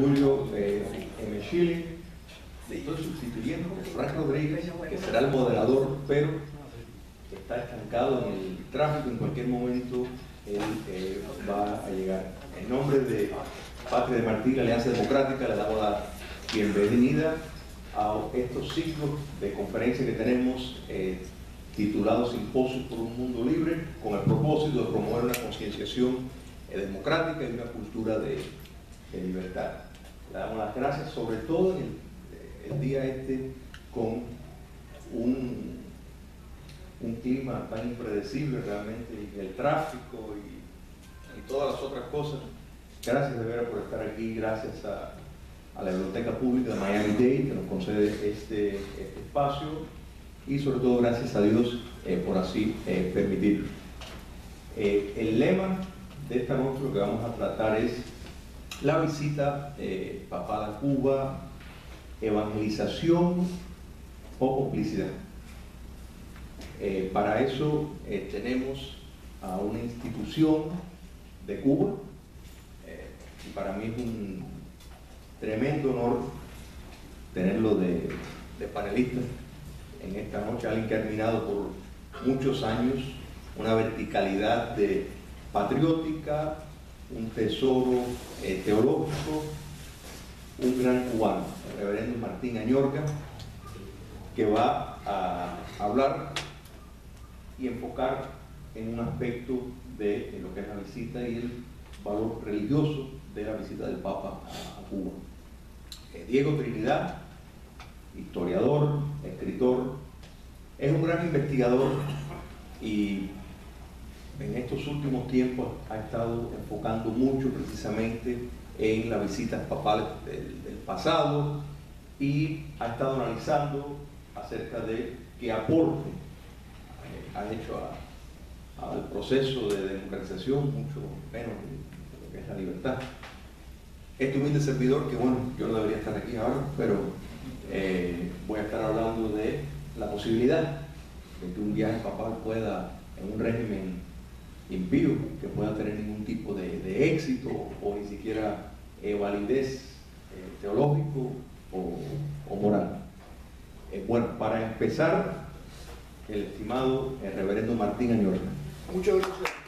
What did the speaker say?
Julio eh, M. Schilling, estoy sustituyendo a Frank Rodríguez, que será el moderador, pero está estancado en el tráfico, en cualquier momento él eh, va a llegar. En nombre de Patria de Martí, la Alianza Democrática, le damos la bienvenida a estos ciclos de conferencia que tenemos eh, titulados Simposios por un Mundo Libre, con el propósito de promover una concienciación eh, democrática y una cultura de, de libertad. Le damos las gracias, sobre todo en el, día este, con un, un, clima tan impredecible realmente, y el tráfico y, todas las otras cosas. Gracias de veras por estar aquí, gracias a, a la Biblioteca Pública de Miami-Dade que nos concede este, este, espacio y sobre todo gracias a Dios eh, por así eh, permitirlo. Eh, el lema de esta noche lo que vamos a tratar es la visita eh, papal a Cuba, evangelización o complicidad. Eh, para eso eh, tenemos a una institución de Cuba eh, y para mí es un tremendo honor tenerlo de, panelista en esta noche, alguien que ha admirado por muchos años una verticalidad de patriótica, un tesoro eh, teológico, un gran cubano, el reverendo Martín Añorga, que va a hablar y enfocar en un aspecto de, lo que es la visita y el valor religioso de la visita del Papa a, a Cuba. Eh, Diego Trinidad, historiador, escritor, es un gran investigador y en estos últimos tiempos ha estado enfocando mucho precisamente en las visitas papales del, pasado y ha estado analizando acerca de qué aporte eh, ha hecho al proceso de democratización, mucho menos de lo que es la libertad. Este humilde servidor, que bueno, yo no debería estar aquí ahora, pero eh, voy a estar hablando de la posibilidad de que un viaje papal pueda, en un régimen impío, que pueda tener ningún tipo de, éxito o ni siquiera eh, validez eh, teológico o, moral. Eh, bueno, para empezar, el estimado el reverendo Martín Añorna. Muchas gracias.